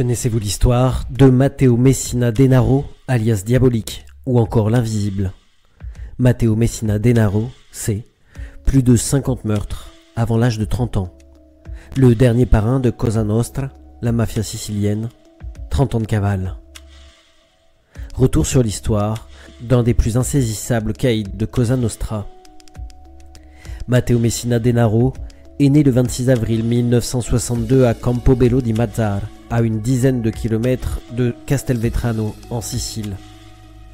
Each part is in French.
Connaissez-vous l'histoire de Matteo Messina Denaro, alias Diabolique, ou encore l'Invisible? Matteo Messina Denaro, c'est plus de 50 meurtres avant l'âge de 30 ans. Le dernier parrain de Cosa Nostra, la mafia sicilienne, 30 ans de cavale. Retour sur l'histoire d'un des plus insaisissables caïds de Cosa Nostra. Matteo Messina Denaro est né le 26 avril 1962 à Campobello di Mazzara, à une dizaine de kilomètres de Castelvetrano, en Sicile.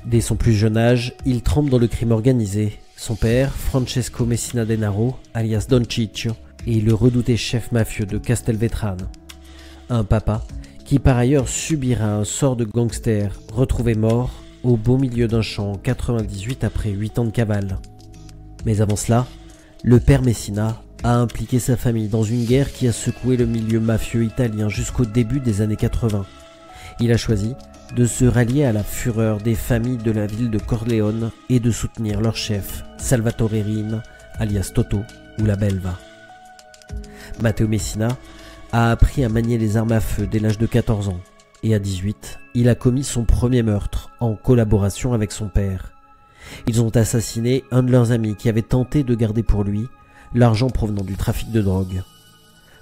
Dès son plus jeune âge, il trempe dans le crime organisé. Son père, Francesco Messina Denaro, alias Don Ciccio, est le redouté chef mafieux de Castelvetrano. Un papa qui par ailleurs subira un sort de gangster retrouvé mort au beau milieu d'un champ en 98 après 8 ans de cavale. Mais avant cela, le père Messina a impliqué sa famille dans une guerre qui a secoué le milieu mafieux italien jusqu'au début des années 80. Il a choisi de se rallier à la fureur des familles de la ville de Corleone et de soutenir leur chef, Salvatore Rine, alias Toto, ou la Belva. Matteo Messina a appris à manier les armes à feu dès l'âge de 14 ans, et à 18, il a commis son premier meurtre en collaboration avec son père. Ils ont assassiné un de leurs amis qui avait tenté de garder pour lui l'argent provenant du trafic de drogue.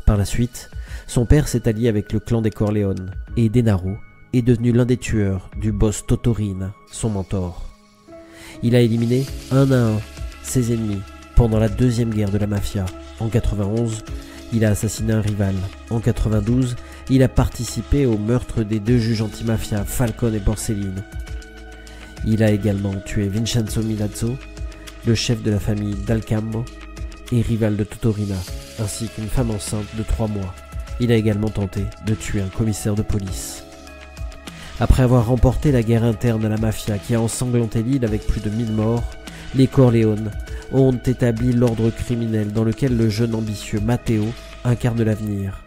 Par la suite, son père s'est allié avec le clan des Corleone et Denaro est devenu l'un des tueurs du boss Totorine, son mentor. Il a éliminé un à un ses ennemis pendant la deuxième guerre de la mafia. En 91, il a assassiné un rival. En 92, il a participé au meurtre des deux juges antimafia Falcone et Borsellino. Il a également tué Vincenzo Milazzo, le chef de la famille d'Alcamo et rival de Totorina, ainsi qu'une femme enceinte de trois mois. Il a également tenté de tuer un commissaire de police. Après avoir remporté la guerre interne à la mafia qui a ensanglanté l'île avec plus de 1000 morts, les Corleone ont établi l'ordre criminel dans lequel le jeune ambitieux Matteo incarne l'avenir.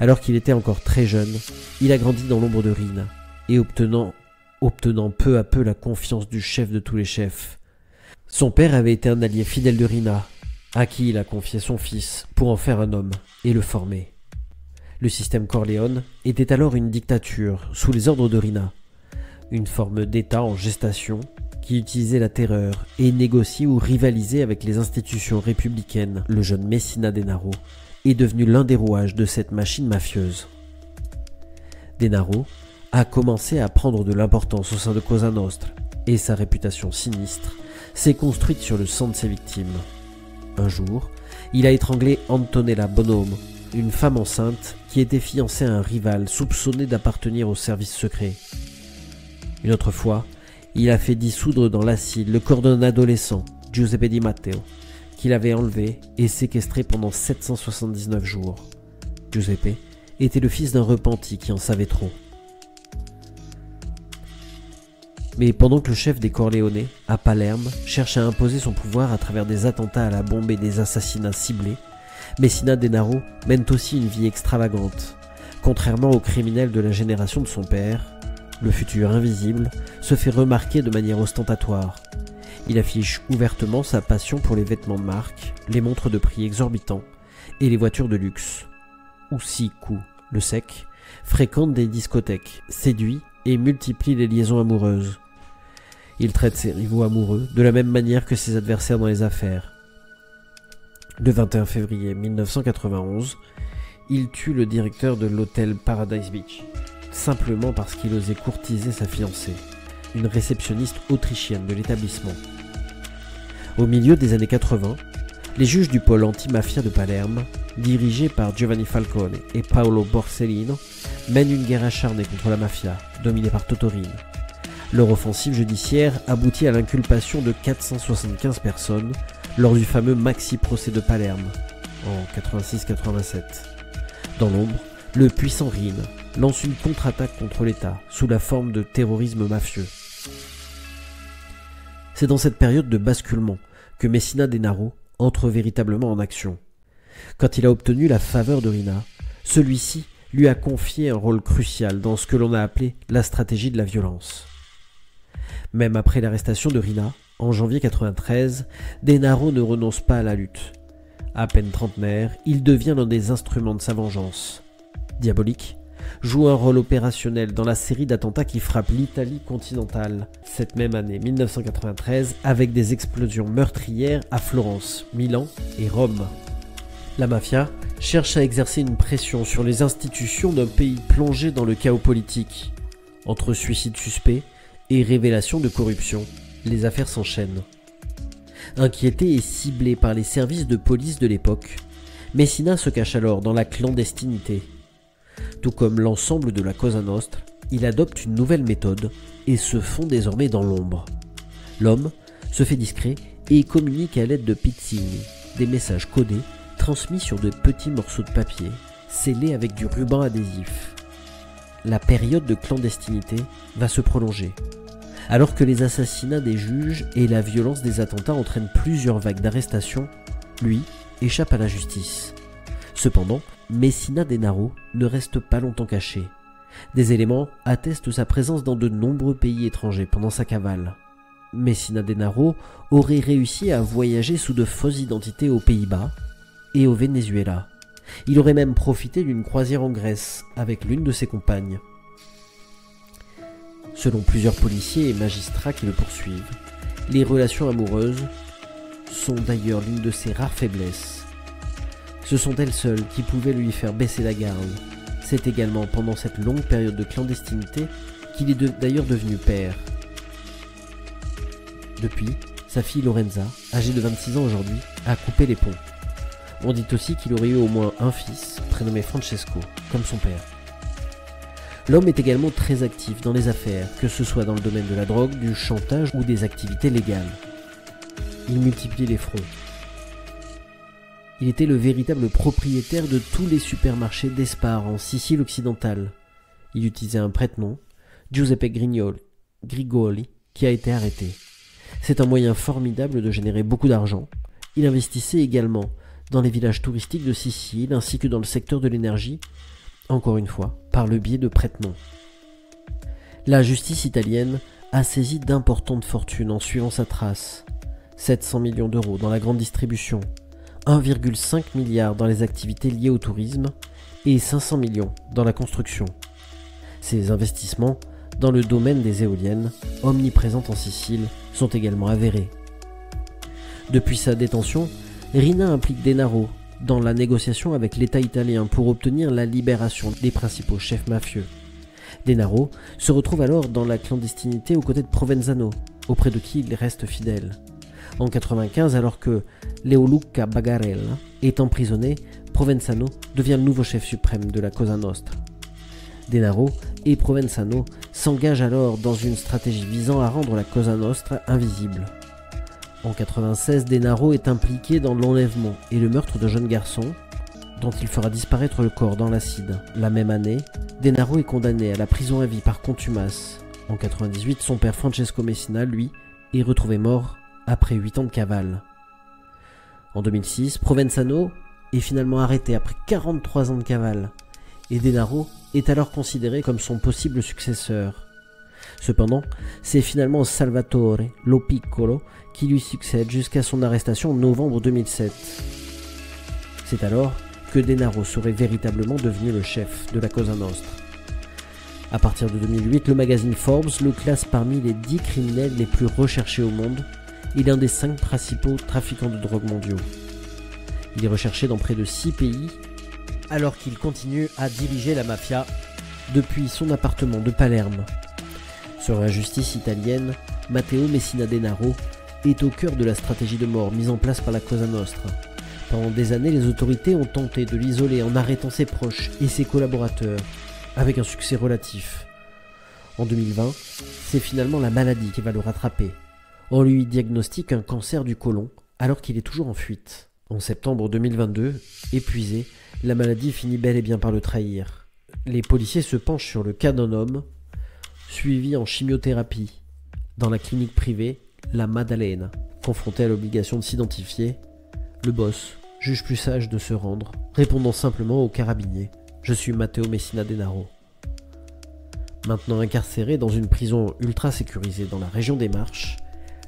Alors qu'il était encore très jeune, il a grandi dans l'ombre de Rina et obtenant, obtenant peu à peu la confiance du chef de tous les chefs. Son père avait été un allié fidèle de Rina, à qui il a confié son fils pour en faire un homme et le former. Le système Corleone était alors une dictature sous les ordres de Rina, une forme d'État en gestation qui utilisait la terreur et négociait ou rivalisait avec les institutions républicaines. Le jeune Messina Denaro est devenu l'un des rouages de cette machine mafieuse. Denaro a commencé à prendre de l'importance au sein de Cosa Nostra et sa réputation sinistre s'est construite sur le sang de ses victimes. Un jour, il a étranglé Antonella Bonhomme, une femme enceinte qui était fiancée à un rival soupçonné d'appartenir au service secret. Une autre fois, il a fait dissoudre dans l'acide le corps d'un adolescent, Giuseppe Di Matteo, qu'il avait enlevé et séquestré pendant 779 jours. Giuseppe était le fils d'un repenti qui en savait trop. Mais pendant que le chef des Corléonais, à Palerme, cherche à imposer son pouvoir à travers des attentats à la bombe et des assassinats ciblés, Messina Denaro mène aussi une vie extravagante. Contrairement aux criminels de la génération de son père, le futur invisible se fait remarquer de manière ostentatoire. Il affiche ouvertement sa passion pour les vêtements de marque, les montres de prix exorbitants et les voitures de luxe. Ousiku, le sec, fréquente des discothèques, séduit et multiplie les liaisons amoureuses. Il traite ses rivaux amoureux de la même manière que ses adversaires dans les affaires. Le 21 février 1991, il tue le directeur de l'hôtel Paradise Beach, simplement parce qu'il osait courtiser sa fiancée, une réceptionniste autrichienne de l'établissement. Au milieu des années 80, les juges du pôle anti-mafia de Palerme, dirigés par Giovanni Falcone et Paolo Borsellino, mènent une guerre acharnée contre la mafia, dominée par Totorine. Leur offensive judiciaire aboutit à l'inculpation de 475 personnes lors du fameux maxi procès de Palerme en 86-87. Dans l'ombre, le puissant Rhin lance une contre-attaque contre l'État sous la forme de terrorisme mafieux. C'est dans cette période de basculement que Messina Denaro entre véritablement en action. Quand il a obtenu la faveur de Rina, celui-ci lui a confié un rôle crucial dans ce que l'on a appelé la stratégie de la violence. Même après l'arrestation de Rina, en janvier 93, Denaro ne renonce pas à la lutte. À peine trentenaire, il devient l'un des instruments de sa vengeance. Diabolique, joue un rôle opérationnel dans la série d'attentats qui frappent l'Italie continentale cette même année 1993 avec des explosions meurtrières à Florence, Milan et Rome. La mafia cherche à exercer une pression sur les institutions d'un pays plongé dans le chaos politique. Entre suicides suspects et révélations de corruption, les affaires s'enchaînent. Inquiété et ciblé par les services de police de l'époque, Messina se cache alors dans la clandestinité. Tout comme l'ensemble de la Cosa Nostra, il adopte une nouvelle méthode et se fond désormais dans l'ombre. L'homme se fait discret et communique à l'aide de pizzini, des messages codés transmis sur de petits morceaux de papier, scellés avec du ruban adhésif. La période de clandestinité va se prolonger. Alors que les assassinats des juges et la violence des attentats entraînent plusieurs vagues d'arrestations, lui échappe à la justice. Cependant, Messina Denaro ne reste pas longtemps caché. Des éléments attestent sa présence dans de nombreux pays étrangers pendant sa cavale. Messina Denaro aurait réussi à voyager sous de fausses identités aux Pays-Bas et au Venezuela. Il aurait même profité d'une croisière en Grèce avec l'une de ses compagnes. Selon plusieurs policiers et magistrats qui le poursuivent, les relations amoureuses sont d'ailleurs l'une de ses rares faiblesses. Ce sont elles seules qui pouvaient lui faire baisser la garde. C'est également pendant cette longue période de clandestinité qu'il est d'ailleurs devenu père. Depuis, sa fille Lorenza, âgée de 26 ans aujourd'hui, a coupé les ponts. On dit aussi qu'il aurait eu au moins un fils, prénommé Francesco, comme son père. L'homme est également très actif dans les affaires, que ce soit dans le domaine de la drogue, du chantage ou des activités légales. Il multiplie les fronts. Il était le véritable propriétaire de tous les supermarchés d'Espar en Sicile occidentale. Il utilisait un prête-nom, Giuseppe Grignoli, Grigoli, qui a été arrêté. C'est un moyen formidable de générer beaucoup d'argent. Il investissait également dans les villages touristiques de Sicile ainsi que dans le secteur de l'énergie, encore une fois, par le biais de prête-noms. La justice italienne a saisi d'importantes fortunes en suivant sa trace. 700 millions d'euros dans la grande distribution, 1,5 milliard dans les activités liées au tourisme et 500 millions dans la construction. Ces investissements dans le domaine des éoliennes, omniprésentes en Sicile, sont également avérés. Depuis sa détention, Rina implique Denaro dans la négociation avec l'État italien pour obtenir la libération des principaux chefs mafieux. Denaro se retrouve alors dans la clandestinité aux côtés de Provenzano, auprès de qui il reste fidèle. En 95, alors que Leoluca Bagarella est emprisonné, Provenzano devient le nouveau chef suprême de la Cosa Nostra. Denaro et Provenzano s'engagent alors dans une stratégie visant à rendre la Cosa Nostra invisible. En 96, Denaro est impliqué dans l'enlèvement et le meurtre de jeunes garçons, dont il fera disparaître le corps dans l'acide. La même année, Denaro est condamné à la prison à vie par contumace. En 98, son père Francesco Messina, lui, est retrouvé mort après 8 ans de cavale. En 2006, Provenzano est finalement arrêté après 43 ans de cavale, et Denaro est alors considéré comme son possible successeur. Cependant, c'est finalement Salvatore Lo Piccolo qui lui succède jusqu'à son arrestation en novembre 2007. C'est alors que Denaro serait véritablement devenu le chef de la Cosa Nostra. À partir de 2008, le magazine Forbes le classe parmi les 10 criminels les plus recherchés au monde il est un des 5 principaux trafiquants de drogue mondiaux. Il est recherché dans près de 6 pays alors qu'il continue à diriger la mafia depuis son appartement de Palerme. Sur la justice italienne, Matteo Messina Denaro est au cœur de la stratégie de mort mise en place par la Cosa Nostra. Pendant des années, les autorités ont tenté de l'isoler en arrêtant ses proches et ses collaborateurs, avec un succès relatif. En 2020, c'est finalement la maladie qui va le rattraper. On lui diagnostique un cancer du côlon alors qu'il est toujours en fuite. En septembre 2022, épuisé, la maladie finit bel et bien par le trahir. Les policiers se penchent sur le cas d'un homme suivi en chimiothérapie dans la clinique privée La Maddalena. Confronté à l'obligation de s'identifier, le boss juge plus sage de se rendre, répondant simplement au carabinier Je suis Matteo Messina Denaro. Maintenant incarcéré dans une prison ultra sécurisée dans la région des Marches,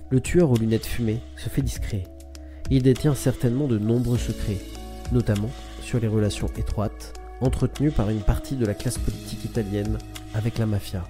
le tueur aux lunettes fumées se fait discret. Il détient certainement de nombreux secrets, notamment sur les relations étroites entretenu par une partie de la classe politique italienne avec la mafia.